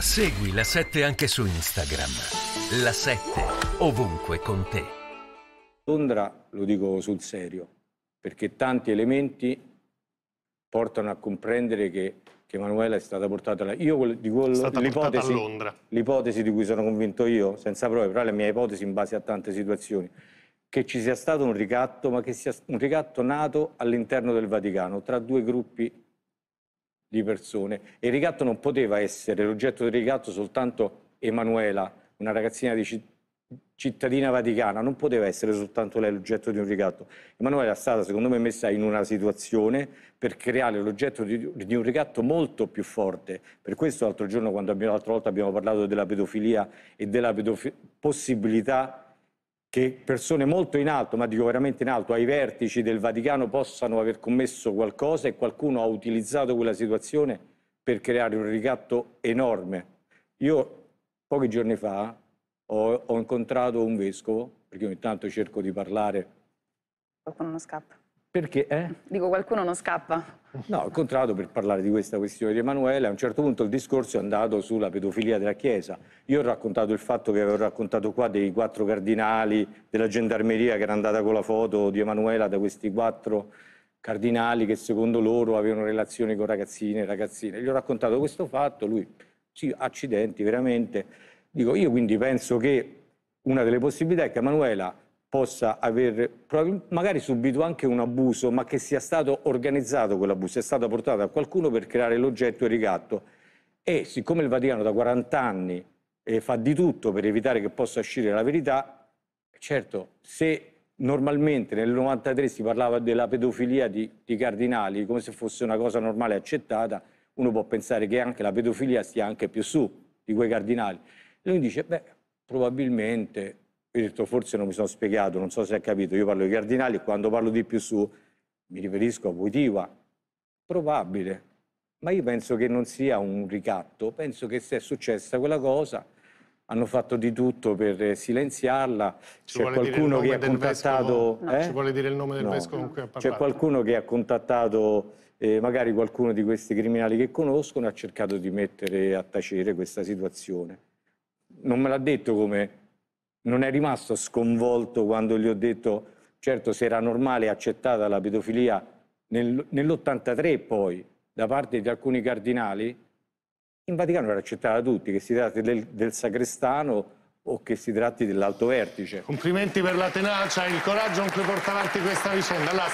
Segui la 7 anche su Instagram. La 7 ovunque con te. Londra lo dico sul serio, perché tanti elementi portano a comprendere che, che Emanuela è stata portata là. Io di quello- a l'ipotesi, Londra. l'ipotesi di cui sono convinto io, senza prove, però è la mia ipotesi in base a tante situazioni, che ci sia stato un ricatto, ma che sia un ricatto nato all'interno del Vaticano, tra due gruppi di persone. E il ricatto non poteva essere l'oggetto del ricatto soltanto Emanuela, una ragazzina di ci- cittadina vaticana, non poteva essere soltanto lei l'oggetto di un ricatto. Emanuela è stata, secondo me, messa in una situazione per creare l'oggetto di, di un ricatto molto più forte. Per questo l'altro giorno, quando abbiamo, l'altra volta abbiamo parlato della pedofilia e della pedofi- possibilità che persone molto in alto, ma dico veramente in alto, ai vertici del Vaticano possano aver commesso qualcosa e qualcuno ha utilizzato quella situazione per creare un ricatto enorme. Io pochi giorni fa ho, ho incontrato un vescovo, perché ogni tanto cerco di parlare, Qualcuno non scappa. Perché eh? Dico qualcuno non scappa. No, ho incontrato per parlare di questa questione di Emanuele. A un certo punto il discorso è andato sulla pedofilia della Chiesa. Io ho raccontato il fatto che avevo raccontato qua dei quattro cardinali della gendarmeria che era andata con la foto di Emanuela da questi quattro cardinali che secondo loro avevano relazioni con ragazzine e ragazzine. Gli ho raccontato questo fatto, lui, sì, accidenti, veramente. Dico, io quindi penso che una delle possibilità è che Emanuela possa aver magari subito anche un abuso, ma che sia stato organizzato quell'abuso, sia stato portato da qualcuno per creare l'oggetto e il ricatto. E siccome il Vaticano da 40 anni eh, fa di tutto per evitare che possa uscire la verità, certo, se normalmente nel 93 si parlava della pedofilia di, di cardinali come se fosse una cosa normale e accettata, uno può pensare che anche la pedofilia stia anche più su di quei cardinali. Lui dice, beh, probabilmente, io ho detto, forse non mi sono spiegato, non so se ha capito, io parlo di cardinali e quando parlo di più su mi riferisco a Voitiva. Probabile, ma io penso che non sia un ricatto, penso che se è successa quella cosa hanno fatto di tutto per silenziarla, Ci c'è qualcuno che ha contattato... vescovo? eh? Ci vuole dire il nome del No. vescovo con cui ha C'è parlato? qualcuno che ha contattato eh, magari qualcuno di questi criminali che conoscono e ha cercato di mettere a tacere questa situazione. Non me l'ha detto come... Non è rimasto sconvolto quando gli ho detto, certo se era normale e accettata la pedofilia nel- nell'83 poi, da parte di alcuni cardinali, in Vaticano era accettata da tutti, che si tratti del, del sacrestano o che si tratti dell'alto vertice. Complimenti per la tenacia e il coraggio con cui porta avanti questa vicenda. Allora,